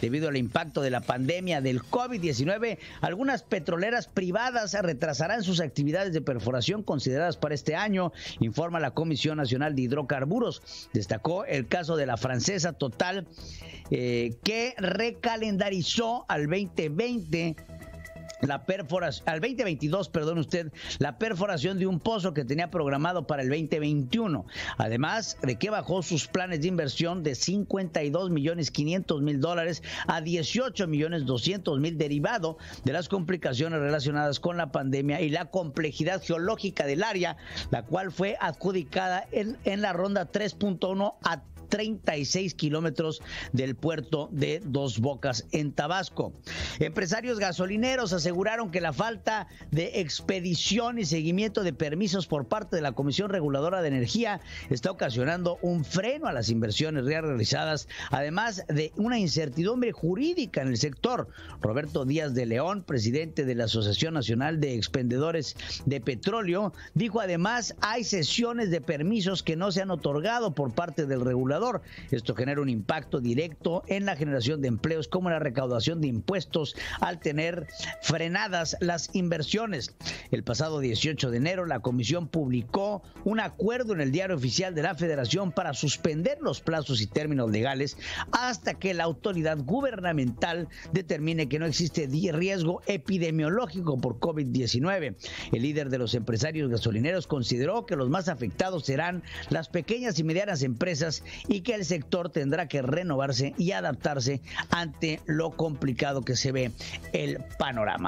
Debido al impacto de la pandemia del COVID-19, algunas petroleras privadas retrasarán sus actividades de perforación consideradas para este año, informa la Comisión Nacional de Hidrocarburos. Destacó el caso de la francesa Total, eh, que recalendarizó al 2020 la perforación, al 2022, perdón usted, la perforación de un pozo que tenía programado para el 2021. Además de que bajó sus planes de inversión de 52 millones 500 mil dólares a 18 millones 200 mil derivado de las complicaciones relacionadas con la pandemia y la complejidad geológica del área, la cual fue adjudicada en, en la ronda 3.1 a 36 kilómetros del puerto de Dos Bocas en Tabasco. Empresarios gasolineros aseguraron que la falta de expedición y seguimiento de permisos por parte de la Comisión Reguladora de Energía está ocasionando un freno a las inversiones realizadas, además de una incertidumbre jurídica en el sector. Roberto Díaz de León, presidente de la Asociación Nacional de Expendedores de Petróleo, dijo además hay sesiones de permisos que no se han otorgado por parte del regulador esto genera un impacto directo en la generación de empleos como la recaudación de impuestos al tener frenadas las inversiones. El pasado 18 de enero la comisión publicó un acuerdo en el diario oficial de la federación para suspender los plazos y términos legales hasta que la autoridad gubernamental determine que no existe riesgo epidemiológico por COVID-19. El líder de los empresarios gasolineros consideró que los más afectados serán las pequeñas y medianas empresas y que el sector tendrá que renovarse y adaptarse ante lo complicado que se ve el panorama.